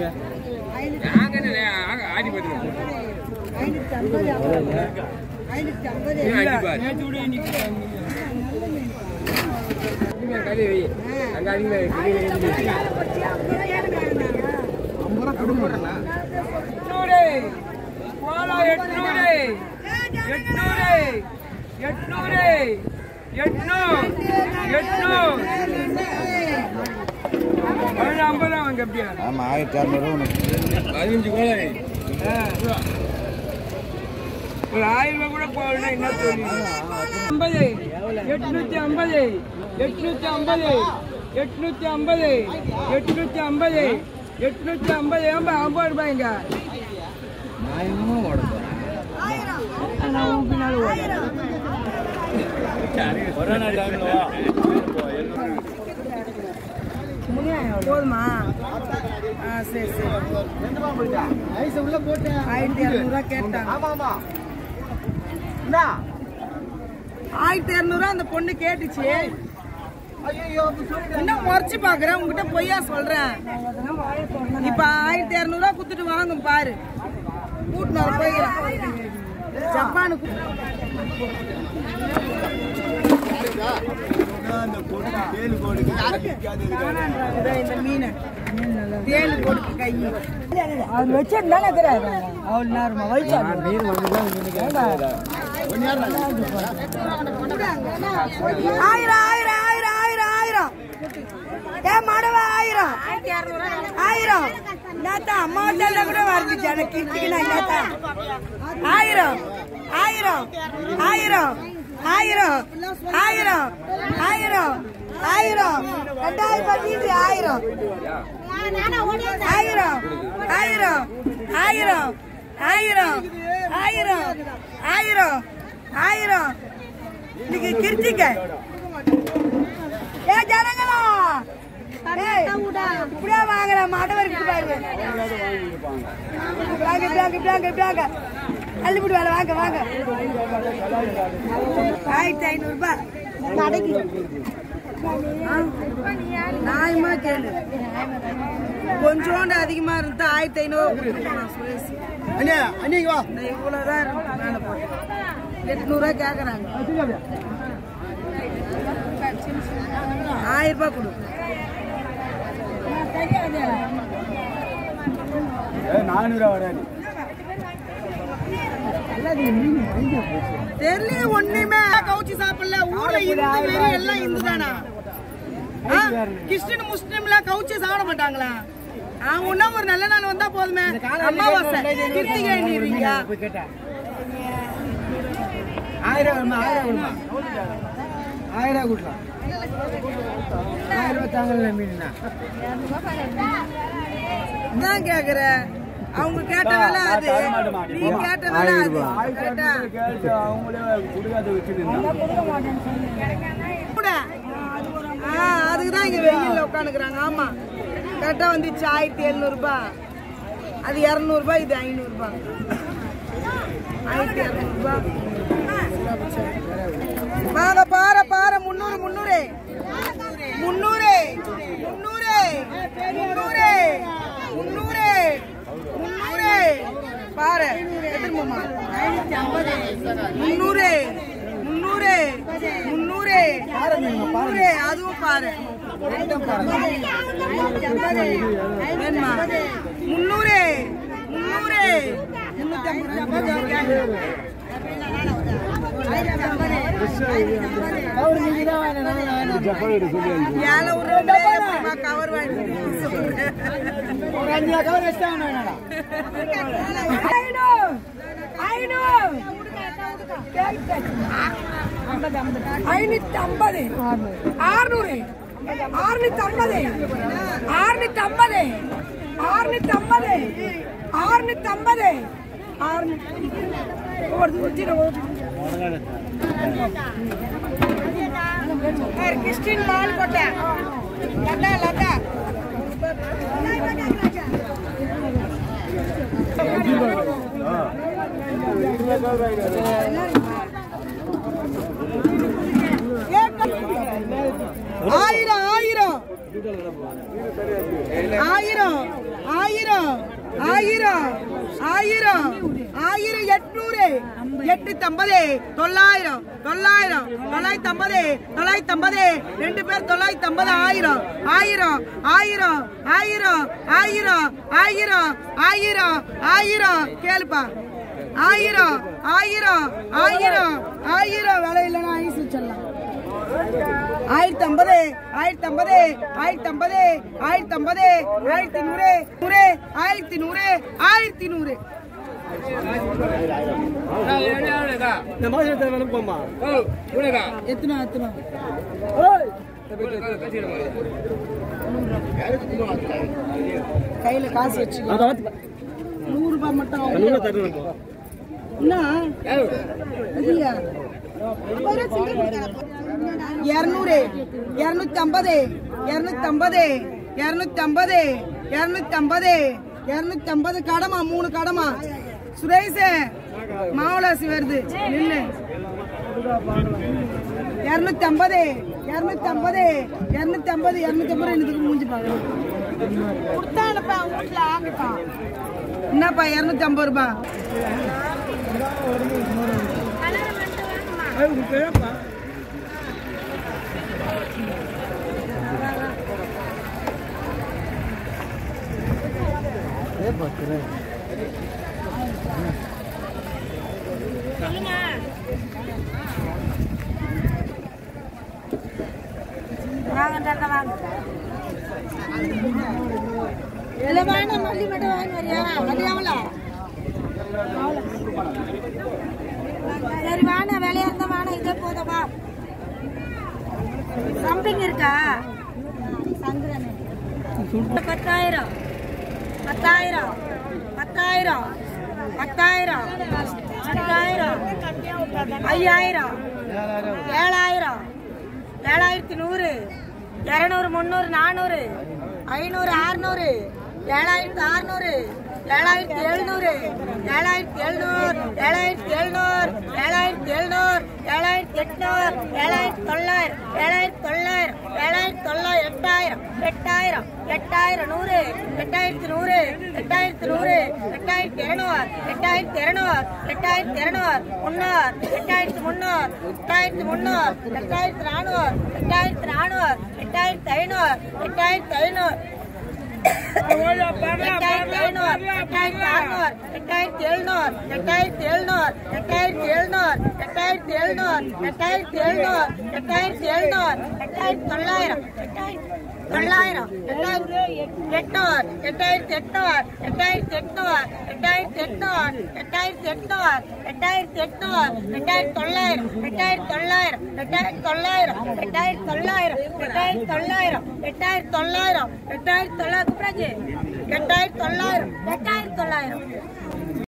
போடுறீங்க எட்நூறு எட்நூறு எட்நூறு. ஆமாம் ஆயிரத்தி அறநூறு பதினஞ்சு கூட ஒரு ஆயிரம் ரூபாய் கூட போகலன்னா என்ன சொல்லுங்க ஐம்பது எட்நூத்தி ஐம்பது எட்நூத்தி ஐம்பது எட்நூத்தி ஐம்பது எட்நூத்தி ஐம்பது எட்நூத்தி ஐம்பது ஏன்பா ஐம்பது ரூபாய்ங்க கொரோனா டைம்ல போதுமா? ஆ சரி சரி. ஆயிரத்தி இரநூறுவா கேட்டாங்க. ஆயிரத்தி இரநூறுவா அந்த பொண்ணு கேட்டுச்சு. இன்னும் குறைச்சு பாக்குறேன் உங்ககிட்ட பொய்யா சொல்றேன். இப்ப ஆயிரத்தி இரநூறுவா குத்துட்டு வாங்கும் பாரு. கூட்டினு வர போய்க்கிறேன் ஜப்பானுக்கு இதோ இந்த மீன் தேனு கொடுக்கு கை அவர் வச்சிருந்தானே இருக்கிறாரு அவள் நேரமா வயிற்று நீர் ஆயிரம் ஆயிரம் ஆயிரம் ஆயிரம் ஆயிரம் ஏ மடவ ஆயிரம் ஆயிரம் நேத்தா அம்மா வீட்டில கூட எனக்கு ஆயிரம் ஆயிரம் ஆயிரம். ஆயிரம் ஆயிரம் ஆயிரம் ஆயிரம் ரெண்டாயிரம் பதினஞ்சு ஆயிரம். ஆயிரம் ஆயிரம் ஆயிரம் ஆயிரம் ஆயிரம் ஆயிரம் ஆயிரம். இன்னைக்கு கிருத்திக்க ஏ ஜனங்களா! ஏய், இப்படியே வாங்குற? மாட்டவர் இருக்கு பாருங்க அள்ளிப்படி வேலை வாங்க வாங்க. ஆயிரத்தி ஐநூறு ரூபாய். கடைக்கு. நியாயமா கேளு. கொஞ்சோண்டு அதிகமா இருந்தா ஆயிரத்தி ஐநூறு அண்ணே அன்னைக்கு வா. இவ்வளவுதான் எட்நூறுவா கேக்குறாங்க. ஆயிரம் ரூபாய் கொடு. நானூறு வராது தெரியல ஒண்ணுமே. கவுச்சி சாப்பிடல ஊர்ல இந்து எல்லாம் இந்து தானா கிறிஸ்டின் முஸ்லிம் எல்லாம் கவுச்சி சாப்பிட மாட்டாங்களா? அவங்க ஒண்ணா ஒரு நல்ல நாள் வந்தா போதுமே. அமாவாசை கிருத்திகை கேட்டேன் ஆயிரம் ஆயிரம் ஆயிரம் கொடுக்கலாம். ஆயிரம் ரூபாய் தாங்கல மீனா தான் கேக்குற அவங்க கேட்ட வேலை அது. நீ கேட்ட வேலை அது. கரெக்டா? அவங்களே கூட? அதுக்கு தான் இங்க வெயில்ல உட்காந்துக்கிறாங்க. ஆமா. கரெக்டா வந்துச்சு. ஆயிரத்தி எழுநூறு ரூபாய் அது இருநூறு ரூபாய் இது ஐநூறு ரூபாய் ஆயிரத்தி இரநூறு ரூபாய் வாங்க பாரு. முன்னூறு முன்னூறு முன்னூறு முன்னூறு அதுவும் பாரு. முன்னூறு முன்னூறு கவர் வாங்கிட்டு ஒரு அஞ்சு கவர் வச்சுட்டாங்க ஐநூத்தி ஐம்பது. ஆறுநூறு. ஆறுநூத்தி ஐம்பது. ஆறுநூத்தி ஐம்பது. ஆறுநூத்தி ஐம்பது. ஆறுநூத்தி ஐம்பது. கிறிஸ்டின் மால் கொட்டை. லதா. ஆயிரம் ஆயிரம். ஆயிரம் ஆயிரம் ஆயிரம் ஆயிரம் ஆயிரம் எட்நூறு. எட்டு ஐம்பது தொள்ளாயிரம் தொள்ளாயிரம் தொள்ளாயிரத்தி ஐம்பது தொள்ளாயிரத்தி ஐம்பது ரெண்டு பேர் தொள்ளாயிரத்தி ஐம்பது ஆயிரம் ஆயிரம் ஆயிரம் ஆயிரம் ஆயிரம் ஆயிரம் ஆயிரம் ஆயிரம். கேளுப்பா. ஆயிரம் ஆயிரம் ஆயிரம் ஆயிரம். விலை இல்லைன்னா ஐஸ் வச்சிடலாம். ஆயிரத்தி ஐம்பது ஆயிரத்தி ஐம்பது ஆயிரத்தி ஐம்பது ஆயிரத்தி ஐம்பது ஆயிரத்தி நூறு நூறு ஆயிரத்தி நூறு ஆயிரத்தி நூறு எத்தனை? எத்தனை கையில காசு வச்சுக்கோ. நூறு ரூபாய் மட்டும் இருநூறு இருநூத்தி ஐம்பது இருநூத்தி ஐம்பது இருநூத்தி ஐம்பது இருநூத்தி ஐம்பது இருநூத்தி ஐம்பது கடமா மூணு கடமா? சுரேஷ் மாவளாசி வருது. நில்லு. இருநூத்தி ஐம்பது இரநூத்தி ஐம்பது இருநூத்தி ஐம்பது இருநூத்தி ஐம்பது எனக்கு மூஞ்சி பார்க்கலாம் கொடுத்தானப்பா வீட்டில் ஆகட்டும் என்னப்பா இரநூத்தி ஐம்பது ரூபா சொல்லுங்க வாங்க. இல்ல வேணாம் மல்லி மட்டும் வாங்கி வரியா மல்லியாமல சரி வேணாம் வேலையா இருந்தா வேணாம் இதே போதவா சம்பிங் இருக்கா? பத்தாயிரம். பத்தாயிரம். பத்தாயிரம். பத்தாயிரம். பத்தாயிரம். ஐயாயிரம். ஏழாயிரம். ஏழாயிரத்தி நூறு. இரநூறு முந்நூறு நானூறு ஐநூறு அறுநூறு ஏழாயிரத்தி அறுநூறு ஏழாயிரத்தி எழுநூறு ஏழாயிரத்தி எழுநூறு ஏழாயிரத்தி எழுநூறு ஏழாயிரத்தி எழுநூறு ஏழாயிரத்தி எட்நூறு ஏழாயிரத்தி தொள்ளாயிரம் ஏழாயிரத்தி தொள்ளாயிரம் ஏழாயிரத்தி தொள்ளாயிரம் எட்டாயிரம் எட்டாயிரம் எட்டாயிரம் நூறு எட்டாயிரத்தி நூறு எட்டாயிரத்தி நூறு எட்டாயிரத்தி இருநூறு எட்டாயிரத்தி இருநூறு எட்டாயிரத்தி இருநூறு முன்னூறு எட்டாயிரத்தி முன்னூறு எட்டாயிரத்தி முன்னூறு எட்டாயிரத்தி நானூறு எட்டாயிரத்தி நானூறு எட்டாயிரத்தி ஐநூறு எட்டாயிரத்தி ஐநூறு எட்டாயிரத்தி ஐநூறு எட்டாயிரத்தி அறுநூறு எட்டாயிரத்தி எழுநூறு எட்டாயிரத்தி எழுநூறு எட்டாயிரத்தி எழுநூறு எட்டாயிரத்தி எழுநூறு எட்டாயிரத்தி எழுநூறு எட்டாயிரத்தி எழுநூறு எட்டாயிரத்தி தொள்ளாயிரம் எட்டாயிரத்தி தொள்ளாயிரம். எட்டாயிரத்தி எட்நூறு எட்டாயிரத்தி எட்நூறு எட்டாயிரத்தி எட்நூறு எட்டாயிரத்தி எட்நூறு எட்டாயிரத்தி எட்நூறு எட்டாயிரத்தி எட்நூறு எட்டாயிரத்தி தொள்ளாயிரம். எட்டாயிரத்தி தொள்ளாயிரம். எட்டாயிரத்தி தொள்ளாயிரம். எட்டாயிரத்தி தொள்ளாயிரம். எட்டாயிரத்தி தொள்ளாயிரம். எட்டாயிரத்தி தொள்ளாயிரம். எட்டாயிரத்தி தொள்ளாயிரம். குப்ராஜி எட்டாயிரத்தி தொள்ளாயிரம். எட்டாயிரத்தி தொள்ளாயிரம்.